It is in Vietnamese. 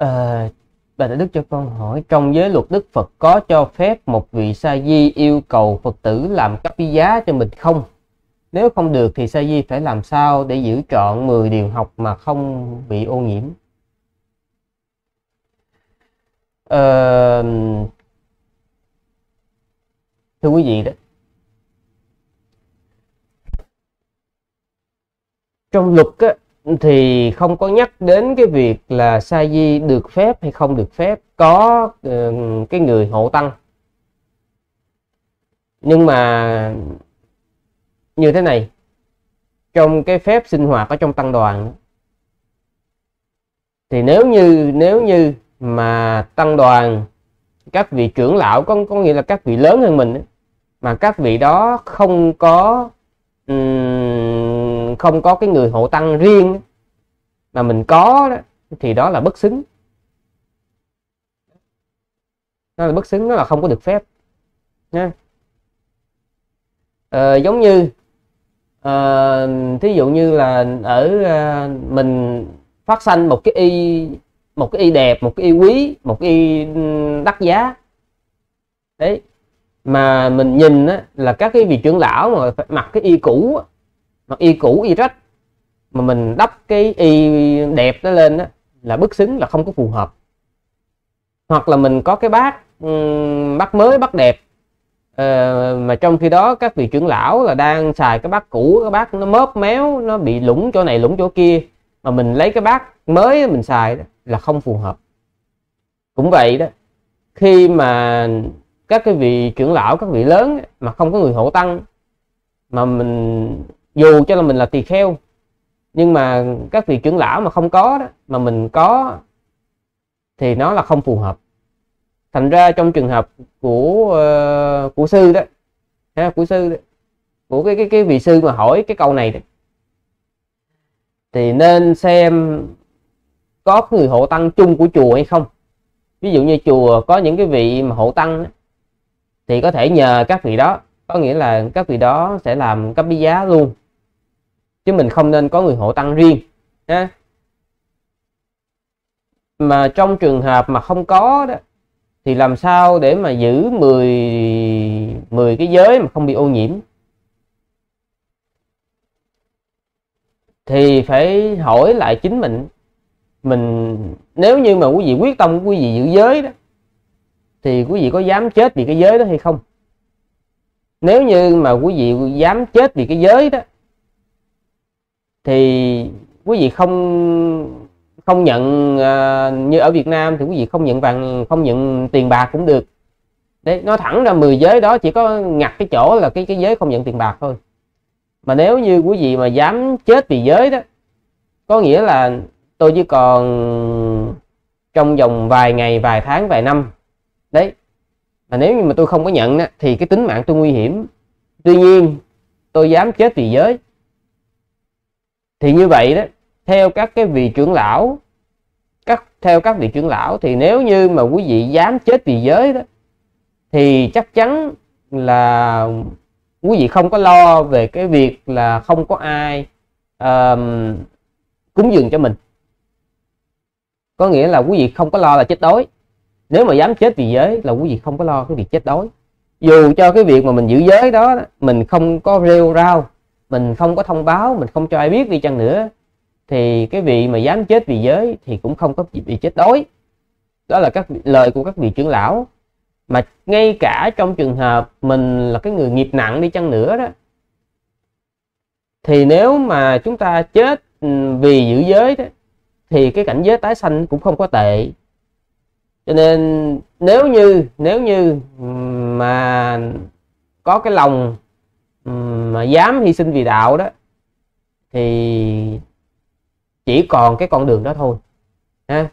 à, bà Đại Đức cho con hỏi trong giới luật Đức Phật có cho phép một vị sa di yêu cầu Phật tử làm cấp giá cho mình không? Nếu không được thì sa di phải làm sao để giữ trọn 10 điều học mà không bị ô nhiễm? Ờ, thưa quý vị đó trong luật á, thì không có nhắc đến cái việc là sa di được phép hay không được phép có uh, cái người hộ tăng. Nhưng mà như thế này trong cái phép sinh hoạt ở trong tăng đoàn thì nếu như nếu như mà tăng đoàn các vị trưởng lão có có nghĩa là các vị lớn hơn mình mà các vị đó không có um, không có cái người hộ tăng riêng mà mình có đó, thì đó là bất xứng. Nó là bất xứng nó là không có được phép nha. Ờ, giống như uh, thí dụ như là ở ờ, mình phát sanh một cái y một cái y đẹp một cái y quý một cái y đắt giá. Đấy mà mình nhìn á, là các cái vị trưởng lão mà phải mặc cái y cũ mặc y cũ y rách mà mình đắp cái y đẹp đó lên đó, là bất xứng là không có phù hợp. Hoặc là mình có cái bát bát mới bát đẹp ờ, mà trong khi đó các vị trưởng lão là đang xài cái bát cũ cái bát nó mớp méo nó bị lủng chỗ này lủng chỗ kia mà mình lấy cái bát mới mình xài đó, là không phù hợp. Cũng vậy đó khi mà các cái vị trưởng lão các vị lớn mà không có người hộ tăng mà mình dù cho là mình là tỳ kheo nhưng mà các vị trưởng lão mà không có đó mà mình có thì nó là không phù hợp. Thành ra trong trường hợp của uh, của sư đó ha, của sư đó, của cái cái cái vị sư mà hỏi cái câu này đó, thì nên xem có người hộ tăng chung của chùa hay không. Ví dụ như chùa có những cái vị mà hộ tăng đó, thì có thể nhờ các vị đó có nghĩa là các vị đó sẽ làm cấp bí giá luôn chứ mình không nên có người hộ tăng riêng. Ha mà trong trường hợp mà không có đó, thì làm sao để mà giữ 10 10 cái giới mà không bị ô nhiễm? Thì phải hỏi lại chính mình. Mình, nếu như mà quý vị quyết tâm quý vị giữ giới đó, thì quý vị có dám chết vì cái giới đó hay không? Nếu như mà quý vị dám chết vì cái giới đó thì quý vị không không nhận uh, như ở Việt Nam thì quý vị không nhận vàng không nhận tiền bạc cũng được. Đấy nói thẳng ra 10 giới đó chỉ có ngặt cái chỗ là cái cái giới không nhận tiền bạc thôi. Mà nếu như quý vị mà dám chết vì giới đó có nghĩa là tôi chỉ còn trong vòng vài ngày vài tháng vài năm. Đấy mà nếu như mà tôi không có nhận đó, thì cái tính mạng tôi nguy hiểm. Tuy nhiên tôi dám chết vì giới thì như vậy đó theo các cái vị trưởng lão các theo các vị trưởng lão thì nếu như mà quý vị dám chết vì giới đó thì chắc chắn là quý vị không có lo về cái việc là không có ai um, cúng dường cho mình. Có nghĩa là quý vị không có lo là chết đói. Nếu mà dám chết vì giới là quý vị không có lo cái việc chết đói. Dù cho cái việc mà mình giữ giới đó mình không có rêu rao mình không có thông báo, mình không cho ai biết đi chăng nữa, thì cái vị mà dám chết vì giới thì cũng không có bị chết đói. Đó là các lời của các vị trưởng lão. Mà ngay cả trong trường hợp mình là cái người nghiệp nặng đi chăng nữa đó, thì nếu mà chúng ta chết ừ, vì giữ giới đó, thì cái cảnh giới tái sanh cũng không có tệ. Cho nên nếu như nếu như mà có cái lòng mà dám hy sinh vì đạo đó, thì chỉ còn cái con đường đó thôi, ha.